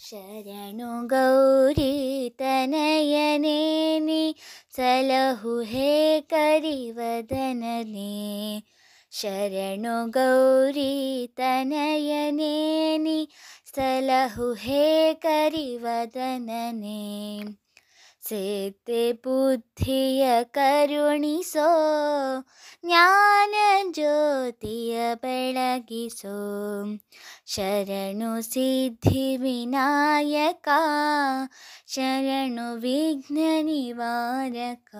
शरण गौरी तनयने सलहुहे करिवदनने। शरण गौरी सलहु हे करिवदनने। ಸೇತೆ ಬುದ್ಧಿಯ ಕರುಣಿಸೋ ಜ್ಞಾನ ಜ್ಯೋತಿಯ ಬೆಳಗಿಸೋ ಶರಣು ಸಿದ್ಧಿ ವಿನಾಯಕ ಶರಣು ವಿಘ್ನ ನಿವಾರಕ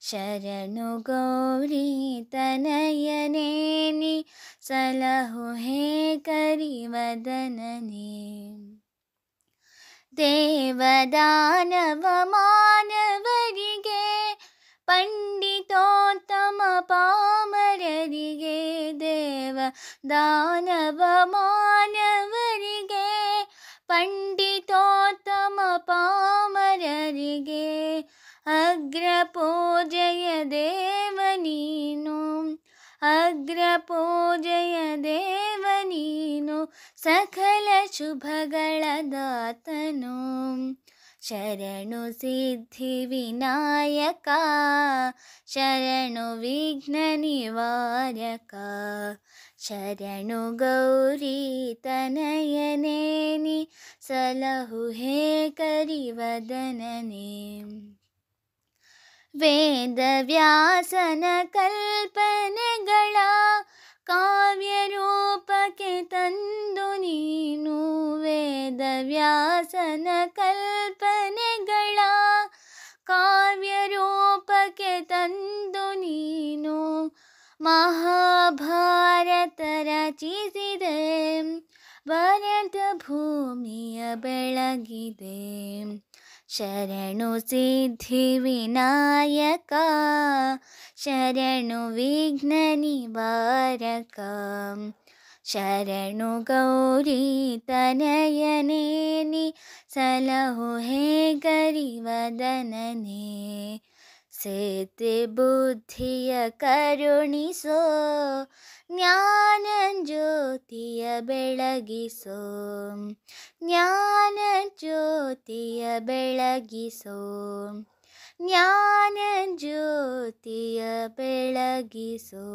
ಶರಣು ಗೌರಿ ತನಯನೇನಿ ಸಲಹು ಹೇ ಕರಿವದನನೆ ದೇವದಾನವ ಮಾನವರಿಗೆ ಪಂಡಿತೋತ್ತಮ ಪಾಮರರಿಗೆ ದೇವ ದಾನವ ಮಾನವರಿಗೆ ಪಂಡಿತೋತ್ತಮ ಪಾಮರರಿಗೆ ಅಗ್ರ ಪೂಜೆಯ ದೇವ ನೀನು ಅಗ್ರ ಪೂಜೆಯ ದೇವ ನೀನು दातनु शरणुसिद्धिविनायका शरणुविघ्ननिवारका शरणु गौरी तनयनेनि सलहुहे करि वदननि वेदव्यासनकल्पनगला काव्यरूपके तन्दुनी ಸಲಹು ಹೇ ಕರಿವದನನೆ ವೇದವ್ಯಾಸನ ಕಲ್ಪನೆಗಳ ಕಾವ್ಯ ರೂಪಕ್ಕೆ ತಂದು ನೀನು ವೇದವ್ಯಾಸನ ಕಲ್ಪನೆಗಳ ಕಾವ್ಯ ರೂಪಕ್ಕೆ ತಂದು ನೀನು ಮಹಾಭಾರತ ರಚಿಸಿದೆ ಭರತ ಭೂಮಿಯ ಬೆಳಗಿದೆ ಶರಣು ಸಿದ್ಧಿ ವಿನಾಯಕ ಶರಣು ವಿಘ್ನ ನಿವಾರಕ ಶರಣು ಗೌರಿ ತನಯನೇನಿ ಸಲಹು ಹೇ ಗರಿವದನನೆ ಸೇತೆ ಬುದ್ಧಿಯ ಕರುಣಿಸೋ ಜ್ಞಾನ ಜ್ಯೋತಿಯ ಬೆಳಗಿಸೋ ಜ್ಞಾನ ಜ್ಯೋತಿಯ ಬೆಳಗಿಸೋ ಜ್ಞಾನ ಜ್ಯೋತಿಯ ಬೆಳಗಿಸೋ